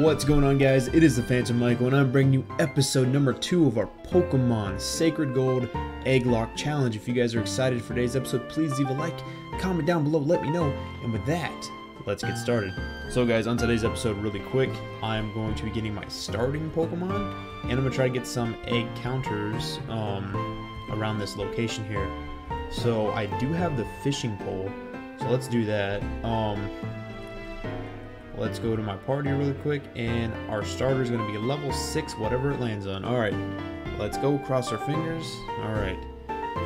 What's going on guys? It is the Phantom Michael and I'm bringing you episode number 2 of our Pokemon Sacred Gold Egglocke Challenge. If you guys are excited for today's episode, please leave a like, comment down below, let me know. And with that, let's get started. So guys, on today's episode really quick, I'm going to be getting my starting Pokemon and I'm going to try to get some egg counters um, around this location here. So I do have the fishing pole, so let's do that. Um, Let's go to my party really quick, and our starter is going to be level 6, whatever it lands on. Alright, let's go, cross our fingers. Alright,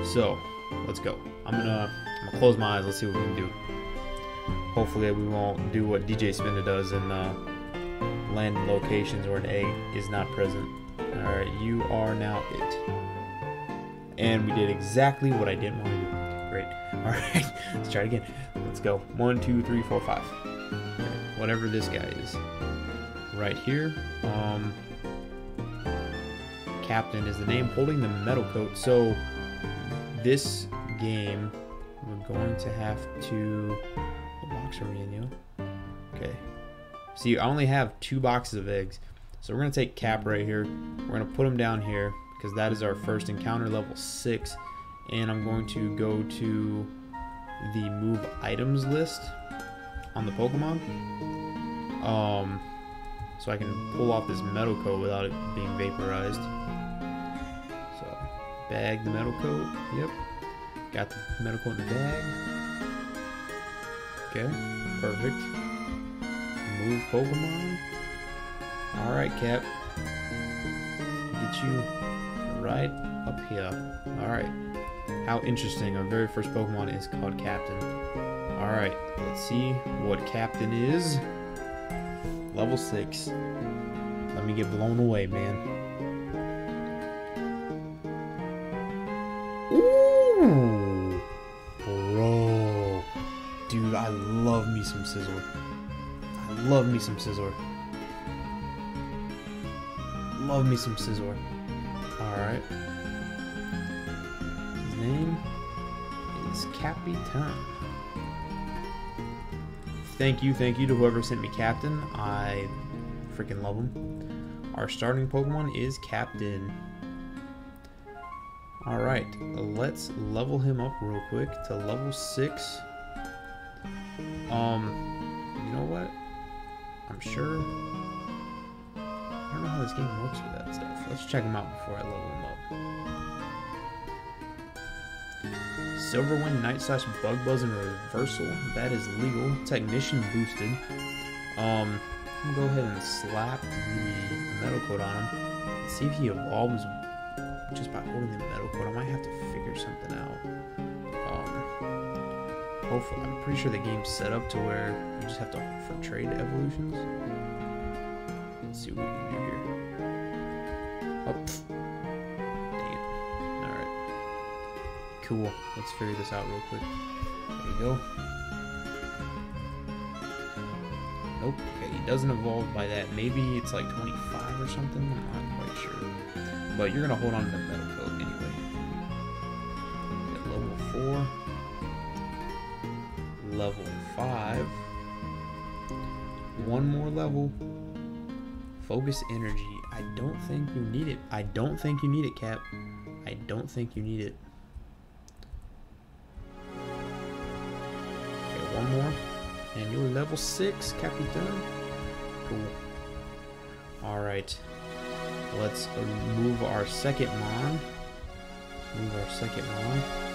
so, let's go. I'm going to close my eyes, let's see what we can do. Hopefully we won't do what DJ Spinda does and uh, land in locations where an egg is not present. Alright, you are now it. And we did exactly what I didn't want to do. Great. Alright, let's try it again. Let's go. One, two, three, four, five whatever this guy is. Right here, um, Captain is the name holding the metal coat. So this game, we're going to have to. What box are we in? Okay. See, I only have two boxes of eggs. So we're going to take Cap right here. We're going to put him down here because that is our first encounter, level 6. And I'm going to go to the move items list on the Pokemon. Um, so I can pull off this metal coat without it being vaporized. So, bag the metal coat. Yep. Got the metal coat in the bag. Okay, perfect. Move Pokemon. Alright, Cap. Get you right up here. Alright. How interesting. Our very first Pokemon is called Captain. Alright, let's see what Captain is. Level 6. Let me get blown away, man. Ooh! Bro. Dude, I love me some Scizor. I love me some Scizor. Love me some Scizor. Alright. His name is Capitan thank you, thank you to whoever sent me Captain. I freaking love him. Our starting Pokemon is Captain. Alright, let's level him up real quick to level 6. Um, you know what? I'm sure... I don't know how this game works with that stuff. Let's check him out before I level him up. Silverwind, Night Slash, Bug Buzz, and Reversal. That is legal. Technician boosted. Um, I'm gonna go ahead and slap the metal coat on him. See if he evolves just by holding the metal coat. I might have to figure something out. Um, hopefully, I'm pretty sure the game's set up to where you just have to for trade evolutions. Let's see what Cool. Let's figure this out real quick. There you go. Nope. Okay, he doesn't evolve by that. Maybe it's like 25 or something. I'm not quite sure. But you're going to hold on to the metal coat anyway. At level 4. Level 5. One more level. Focus energy. I don't think you need it. I don't think you need it, Cap. I don't think you need it. One more. And you're level 6, Capitan. Cool. Alright. Let's move our second Mon. Move our second Mon.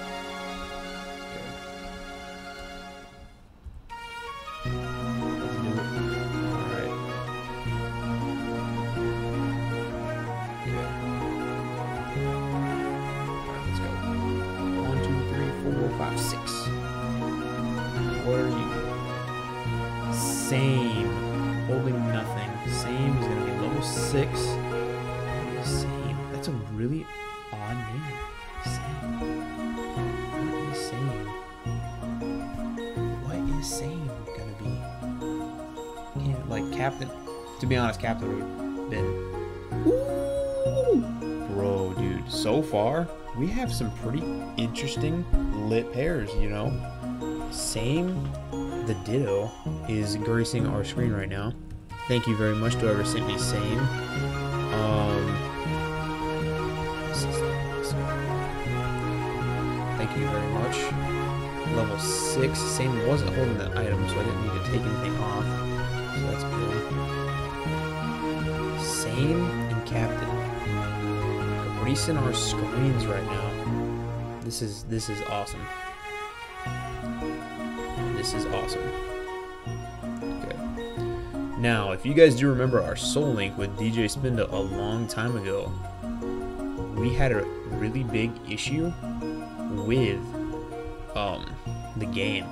Captain. To be honest, Captain would have been. Ooh. Bro, dude. So far, we have some pretty interesting lit pairs. You know, same the Ditto is gracing our screen right now. Thank you very much to whoever sent me same. Um, thank you very much. Level 6. Same wasn't holding that item, so I didn't need to take anything off. So that's. Same and Captain. Recent our screens right now. This is this is awesome. This is awesome. Okay. Now, if you guys do remember our Soul Link with DJ Spinda a long time ago, we had a really big issue with um the game.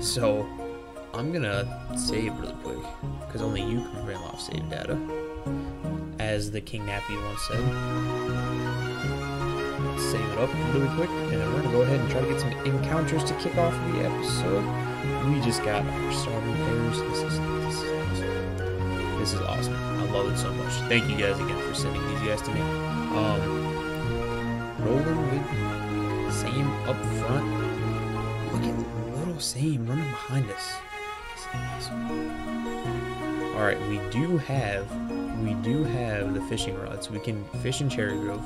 So I'm gonna save really quick because only you can bring off save data, as the King Nappy once said. Save it up really quick, and then we're gonna go ahead and try to get some encounters to kick off the episode. We just got our starting pairs. This is this is awesome. This is awesome. I love it so much. Thank you guys again for sending these guys to me. Um, rolling with same up front. Look at little same running behind us. All right, we do have we do have the fishing rods. We can fish in Cherry Grove.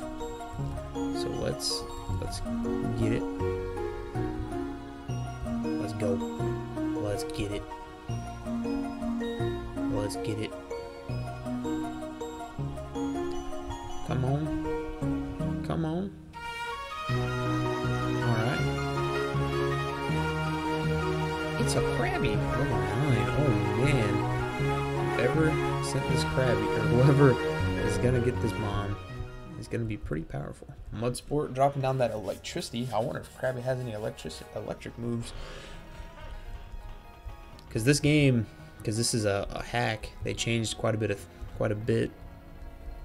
So let's let's get it. Let's go. Let's get it. Let's get it. Crabby, or whoever is gonna get this mom, is gonna be pretty powerful. Mudsport dropping down that electricity. I wonder if Krabby has any electric electric moves. Because this game, because this is a, a hack, they changed quite a bit of quite a bit.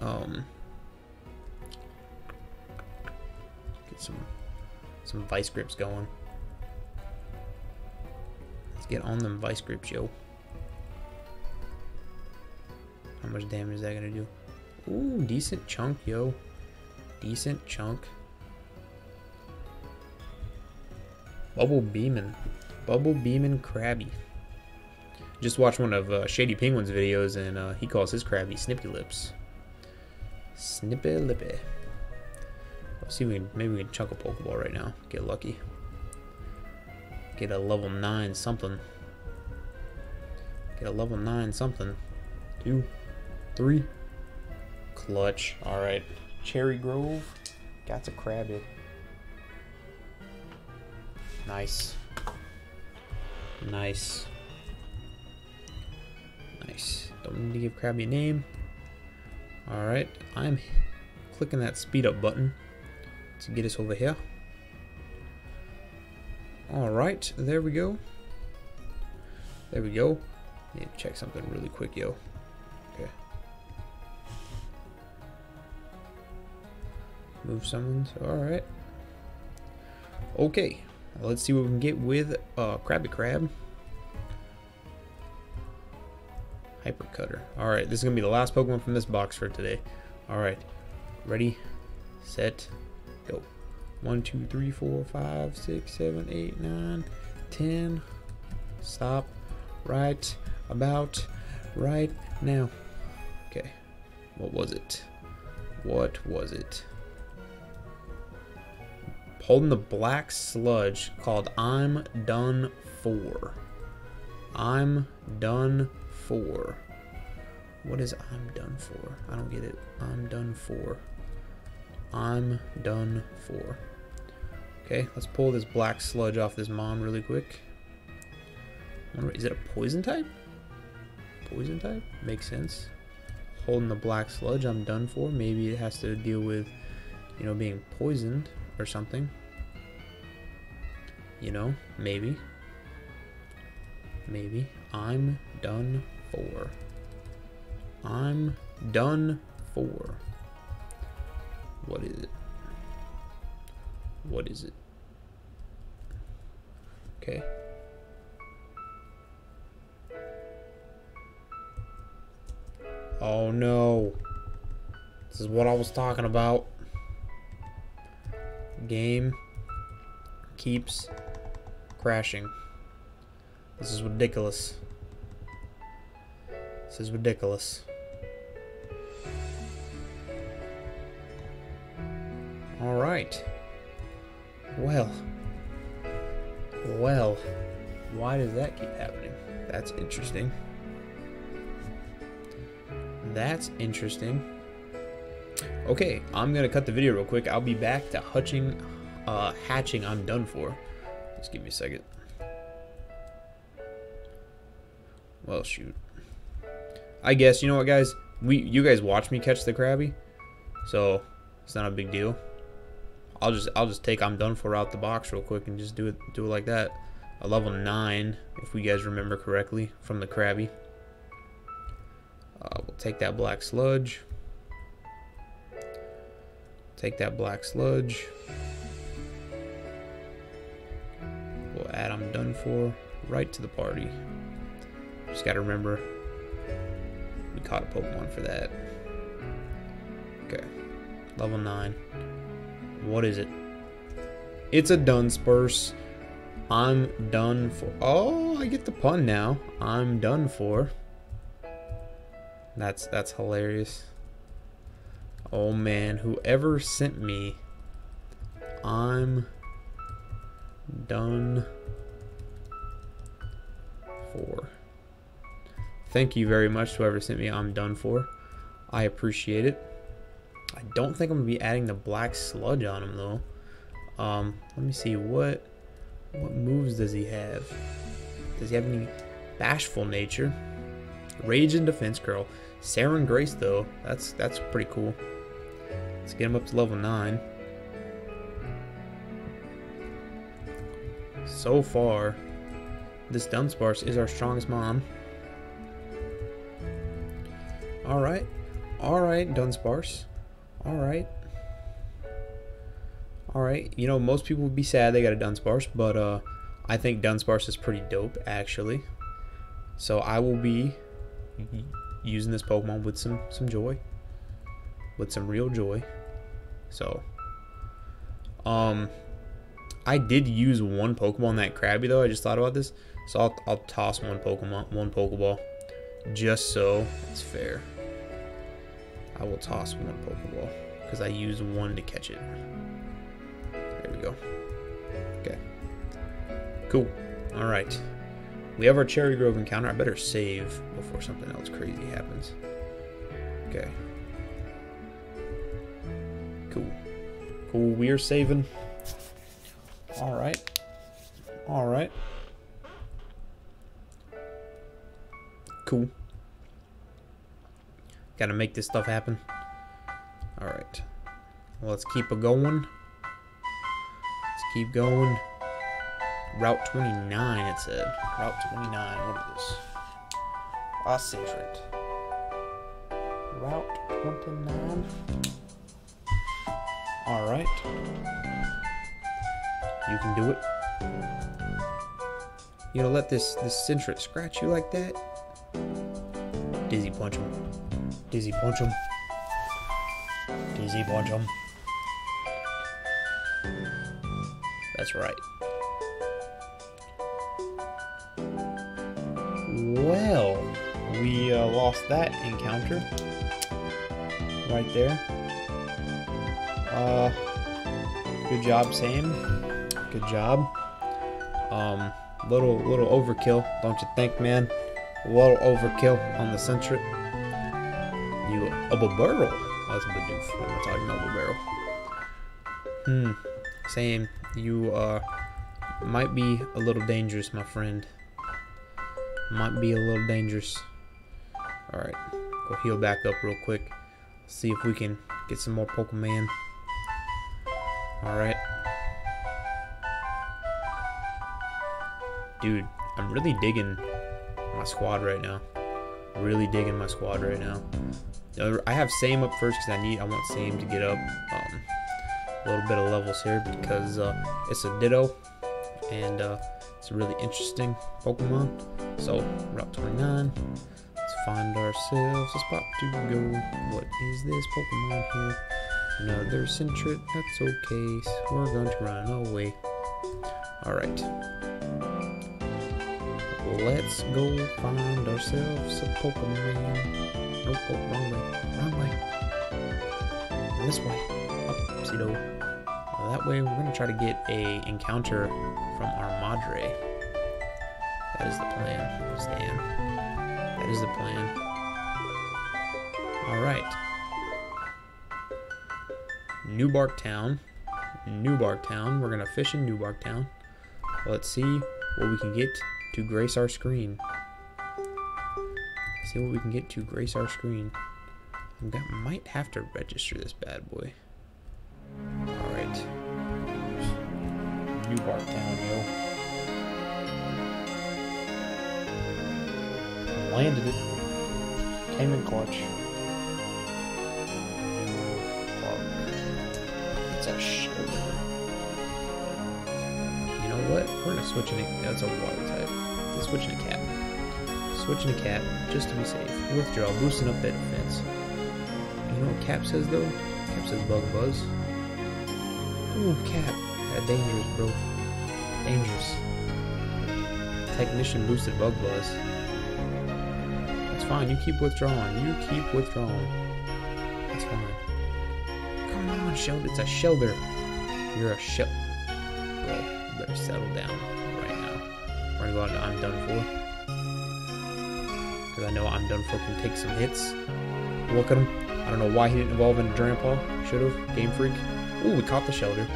Um, get some some vice grips going. Let's get on them vice grips, yo. How much damage is that gonna do? Ooh, decent chunk, yo. Decent chunk. Bubble Beeman. Bubble Beeman Krabby. Just watched one of uh, Shady Penguin's videos and uh, he calls his Krabby Snippy Lips. Snippy Lippy. Let's see if we can, maybe we can chunk a Pokeball right now. Get lucky. Get a level 9 something. Get a level 9 something. Two, three. Clutch. Alright. Cherry Grove. Got to crab it. Nice. Nice. Nice. Don't need to give Krabby a name. Alright. I'm clicking that speed up button to get us over here. Alright. There we go. There we go. Need to check something really quick, yo. Move summons. Alright. Okay. Let's see what we can get with uh, Krabby Crab. Hyper Cutter. Alright, this is going to be the last Pokemon from this box for today. Alright. Ready, set, go. 1, 2, 3, 4, 5, 6, 7, 8, 9, 10. Stop. Right about right now. Okay. What was it? What was it? Holding the black sludge called I'm Done For. I'm Done For. What is I'm Done For? I don't get it. I'm Done For. I'm Done For. Okay, let's pull this black sludge off this mom really quick. Is it a poison type? Poison type? Makes sense. Holding the black sludge, I'm done for. Maybe it has to deal with, you know, being poisoned or something. You know, maybe. Maybe. I'm done for. I'm done for. What is it? What is it? Okay. Oh no. This is what I was talking about. Game keeps crashing. This is ridiculous. This is ridiculous. Alright. Well. Well. Why does that keep happening? That's interesting. That's interesting. Okay, I'm gonna cut the video real quick. I'll be back to hutching, uh, hatching. I'm done for. Just give me a second. Well, shoot. I guess you know what, guys. We you guys watch me catch the Krabby, so it's not a big deal. I'll just I'll just take I'm done for out the box real quick and just do it do it like that. A level nine, if we guys remember correctly, from the Krabby. Uh, we'll take that black sludge. Take that black sludge. Add I'm done for right to the party. Just gotta remember we caught a Pokemon for that. Okay. Level 9. What is it? It's a Dunsparce. I'm done for. Oh, I get the pun now. I'm done for. That's that's hilarious. Oh man, whoever sent me I'm done for. Thank you very much to whoever sent me I'm done for. I appreciate it. I don't think I'm going to be adding the black sludge on him though. Um, let me see what what moves does he have? Does he have any bashful nature? Rage and defense curl. Serene Grace though, that's that's pretty cool. Let's get him up to level 9. So far, this Dunsparce is our strongest mom. Alright. Alright, Dunsparce. Alright. Alright, you know, most people would be sad they got a Dunsparce, but uh, I think Dunsparce is pretty dope, actually. So I will be using this Pokemon with some, some joy. With some real joy. So, um, I did use one Pokemon that Krabby, though. I just thought about this. So I'll, I'll toss one Pokemon, one Pokeball. Just so it's fair. I will toss one Pokeball because I used one to catch it. There we go. Okay. Cool. All right. We have our Cherry Grove encounter. I better save before something else crazy happens. Okay. Cool. Cool. We are saving. All right. All right. Cool. Gotta make this stuff happen. Alright. Well, let's keep it going. Let's keep going. Route 29, it said. Route 29, what is this? Ah, secret. Route 29. Alright. You can do it. You know, let this, this Sentret scratch you like that? Dizzy punch him. Dizzy punch him. Dizzy punch him. That's right. Well, we uh, lost that encounter. Right there. Uh, good job, Sam. Good job. Um, little little overkill, don't you think, man? A little overkill on the Sentret. You a barrel? That's Bidoof. I'm not talking about barrel. Hmm. Same. You uh might be a little dangerous, my friend. Might be a little dangerous. Alright. Go heal back up real quick. See if we can get some more Pokemon. Alright. Dude, I'm really digging my squad right now. Really digging my squad right now. I have Sam up first because I need I want Sam to get up um, a little bit of levels here because uh, it's a Ditto and uh, it's a really interesting Pokemon. So Route 29. Let's find ourselves a spot to go. What is this Pokemon here? Another Sentret. That's okay. So we're going to run away. All right. Let's go find ourselves a Pokemon. Nope, wrong way, wrong way. This way. That way, we're gonna try to get a encounter from our Madre. That is the plan, Stan. That is the plan. All right. New Bark Town. New Bark Town. We're gonna fish in New Bark Town. Let's see what we can get to grace our screen. See what we can get to grace our screen. I might have to register this bad boy. Alright. New Bark Town, yo. Landed it. Came in clutch. It's a what? We're gonna switch in a, that's a water type. Let's switch in a cat. Switching a Cap, just to be safe. Withdraw, boosting up that defense. You know what Cap says though? Cap says Bug Buzz. Ooh, Cap. Yeah, dangerous, bro. Dangerous. Technician boosted Bug Buzz. That's fine, you keep withdrawing. You keep withdrawing. That's fine. Come on, Shellder. It's a Shellder. You're a shell. Bro, better settle down right now. We're gonna go on to I'm done for because I know I'm done for can take some hits. Look at him. I don't know why he didn't evolve into Dragapult. Should have. Game Freak. Ooh, we caught the Shellder.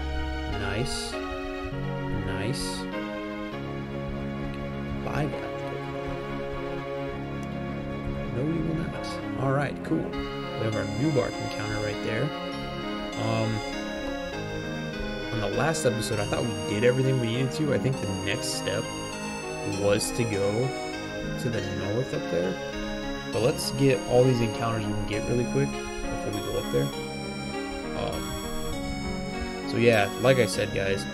Nice. Nice. Bye, No, we will not. Alright, cool. We have our new bark encounter right there. Last episode, I thought we did everything we needed to. I think the next step was to go to the north up there. But let's get all these encounters we can get really quick before we go up there. Um, so yeah, like I said, guys,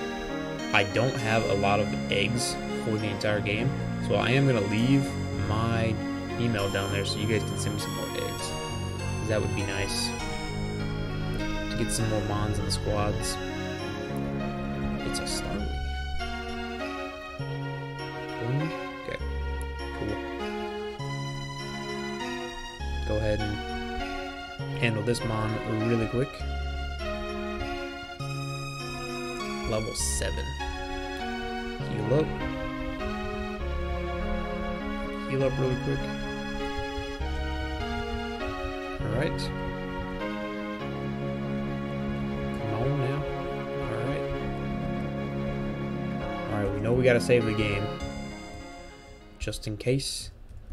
I don't have a lot of eggs for the entire game. So I am going to leave my email down there so you guys can send me some more eggs. That would be nice. To get some more Mons the squads. Handle this mon really quick. Level 7. Heal up. Heal up really quick. Alright. Come on now. Alright. Alright, we know we gotta save the game. Just in case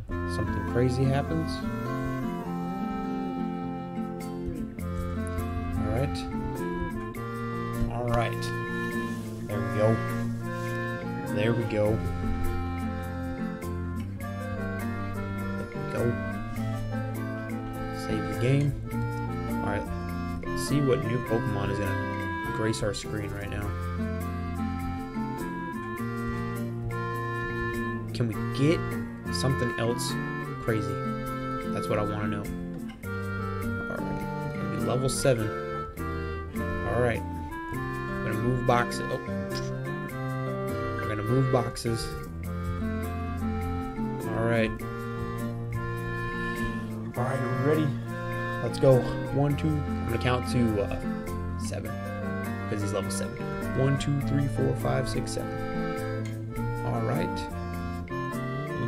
something crazy happens. Alright. There we go. There we go. There we go. Save the game. Alright. See what new Pokemon is gonna grace our screen right now. Can we get something else crazy? That's what I want to know. Alright. Level 7. Alright. I'm gonna move boxes. Oh. We're gonna move boxes. Alright. Alright, we're we ready? Let's go. One, two. I'm gonna count to uh, seven. Because he's level seven. One, two, three, four, five, six, seven. Alright.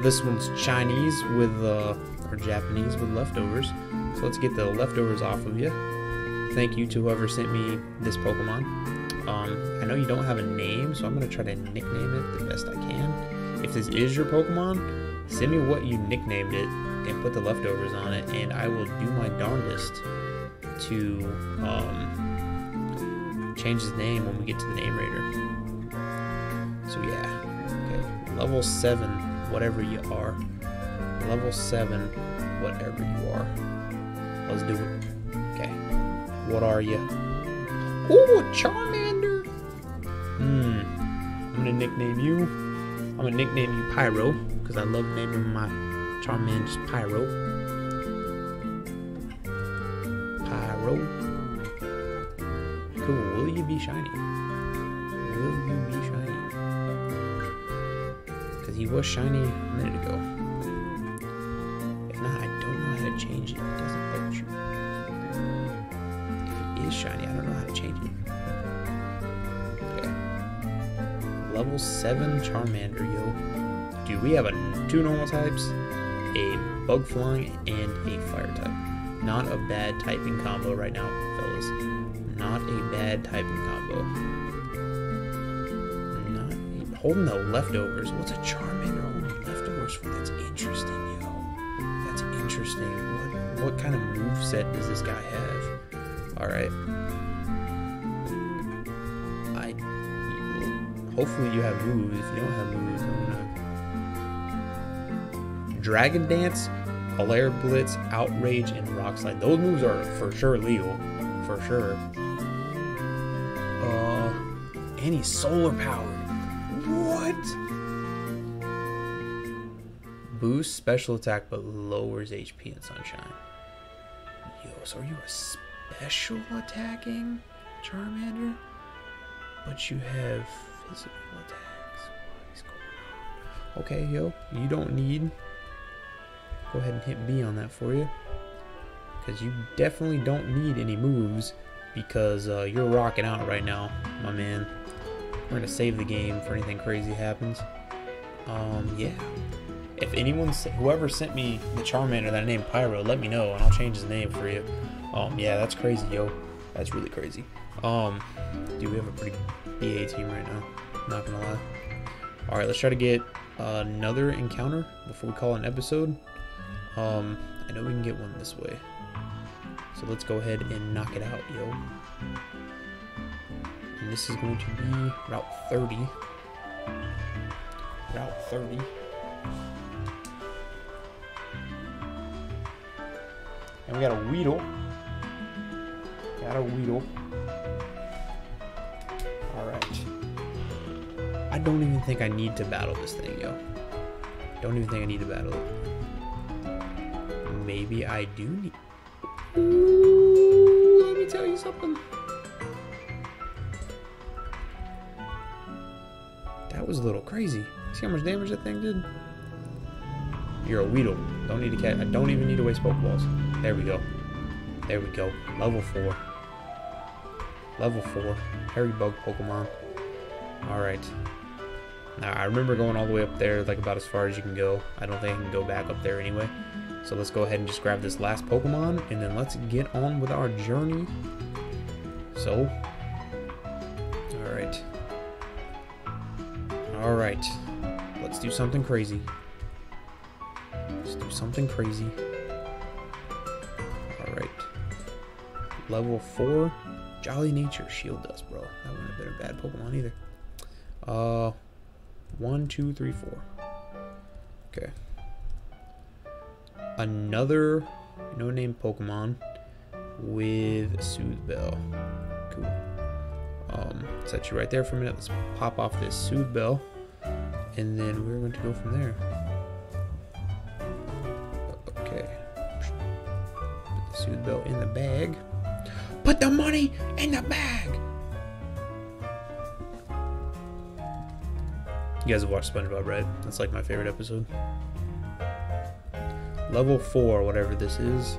This one's Chinese with uh, or Japanese with leftovers. So let's get the leftovers off of you thank you to whoever sent me this Pokemon. Um, I know you don't have a name, so I'm going to try to nickname it the best I can. If this is your Pokemon, send me what you nicknamed it and put the leftovers on it, and I will do my darndest to um, change his name when we get to the Name Rater. So yeah, okay, level 7, whatever you are. Level 7, whatever you are. Let's do it. Okay, what are you? Oh, Charmander! Hmm. I'm gonna nickname you. I'm gonna nickname you Pyro, because I love naming my Charmander Pyro. Pyro. Cool. Will you be shiny? Will you be shiny? Because he was shiny a minute ago. 7 Charmander, yo. Dude, we have a two normal types, a bug flying, and a fire type. Not a bad typing combo right now, fellas. Not a bad typing combo. Not holding the leftovers. What's a Charmander holding leftovers for? That's interesting, yo. That's interesting. What what kind of move set does this guy have? Alright. Hopefully you have moves. If you don't have moves, I'm gonna Dragon Dance, Flare Blitz, Outrage, and Rock Slide. Those moves are for sure legal. For sure. Uh, he's solar powered. What? Boosts special attack but lowers HP in Sunshine. Yo, so are you a special attacking Charmander? But you have physical attacks. What is going on? Okay, yo, you don't need go ahead and hit B on that for you. Because you definitely don't need any moves because uh, you're rocking out right now, my man. We're going to save the game for anything crazy happens. Um, yeah. If anyone, whoever sent me the Charmander that I named Pyro, let me know and I'll change his name for you. Um, yeah, that's crazy, yo. That's really crazy. Um, dude, we have a pretty BA team right now. Not gonna lie. Alright, let's try to get another encounter before we call an episode. Um, I know we can get one this way. So let's go ahead and knock it out, yo. And this is going to be Route 30. Route 30. And we got a Weedle. Got a Weedle. I don't even think I need to battle this thing, yo. Don't even think I need to battle it. Maybe I do need... Ooh, let me tell you something. That was a little crazy. See how much damage that thing did? You're a Weedle. Don't need to catch. I don't even need to waste Pokeballs. There we go. There we go. Level 4. Level 4. Hairy Bug Pokemon. Alright. Now, I remember going all the way up there, like about as far as you can go. I don't think I can go back up there anyway. So let's go ahead and just grab this last Pokemon, and then let's get on with our journey. So, alright. Alright. Let's do something crazy. Let's do something crazy. Alright. Level 4. Jolly Nature Shield Dust, bro. That wouldn't have been a bad Pokemon either. Uh, one, two, three, four. Okay. Another no-name Pokemon with Soothe Bell. Cool. Um, set you right there for a minute. Let's pop off this Soothe Bell. And then we're going to go from there. Okay. Put the Soothe Bell in the bag. Put the money in the bag! You guys have watched SpongeBob, right? That's like my favorite episode. Level 4, whatever this is.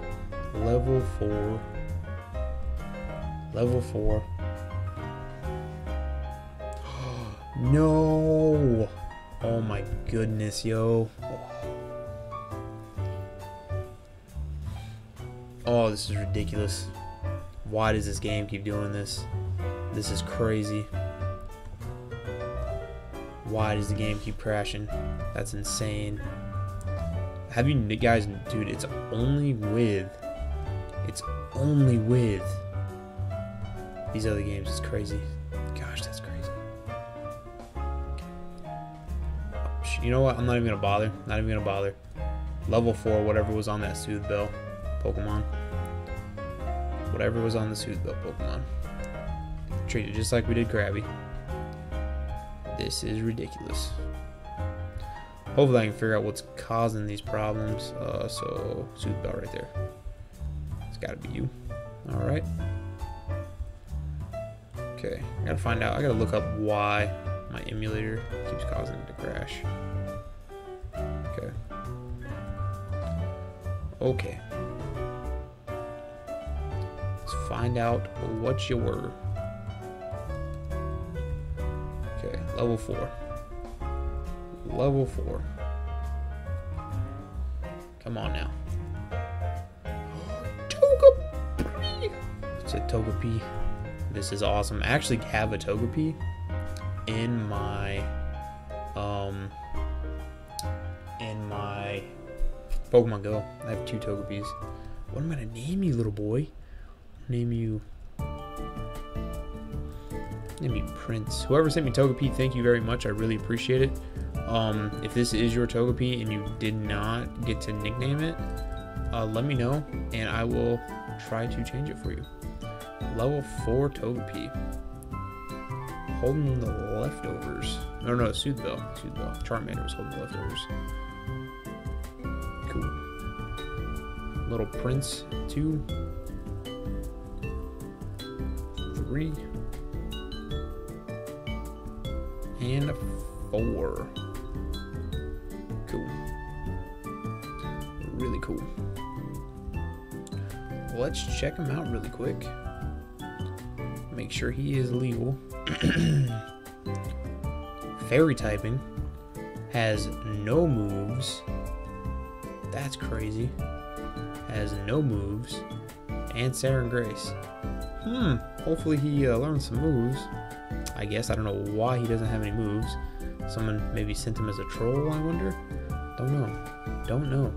Level 4. Level 4. no! Oh my goodness, yo. Oh, this is ridiculous. Why does this game keep doing this? This is crazy. Why does the game keep crashing? That's insane. Have you guys, dude, it's only with, it's only with these other games. It's crazy. Gosh, that's crazy. You know what? I'm not even gonna bother. Not even gonna bother. Level 4, whatever was on that Soothe Bell Pokemon. Whatever was on the Soothe Bell Pokemon. Treat it just like we did Krabby. This is ridiculous. Hopefully I can figure out what's causing these problems. Uh, so, soothe Bell right there. It's gotta be you. Alright. Okay, I gotta find out. I gotta look up why my emulator keeps causing it to crash. Okay. Okay. Let's find out what you were. Level four. Level four. Come on now. Togepi! It's a Togepi. This is awesome. I actually have a Togepi in my um in my Pokemon Go. I have two Togepis. What am I gonna name you, little boy? Name you Name me Prince. Whoever sent me Togepi, thank you very much. I really appreciate it. Um, if this is your Togepi and you did not get to nickname it, uh, let me know and I will try to change it for you. Level 4 Togepi. Holding the leftovers. No, no, Soothe Bell. Soothbell. Charmander was holding the leftovers. Cool. Little Prince. Two. Three. And four. Cool. Really cool. Let's check him out really quick. Make sure he is legal. Fairy typing has no moves. That's crazy. Has no moves. And Serene Grace. Hmm. Hopefully he uh, learns some moves. I guess. I don't know why he doesn't have any moves. Someone maybe sent him as a troll, I wonder? Don't know. Don't know.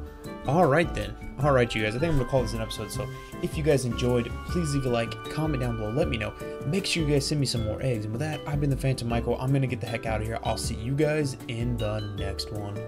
Alright then. Alright, you guys. I think I'm going to call this an episode. So if you guys enjoyed, please leave a like, comment down below, let me know. Make sure you guys send me some more eggs. And with that, I've been the Phantom Michael. I'm going to get the heck out of here. I'll see you guys in the next one.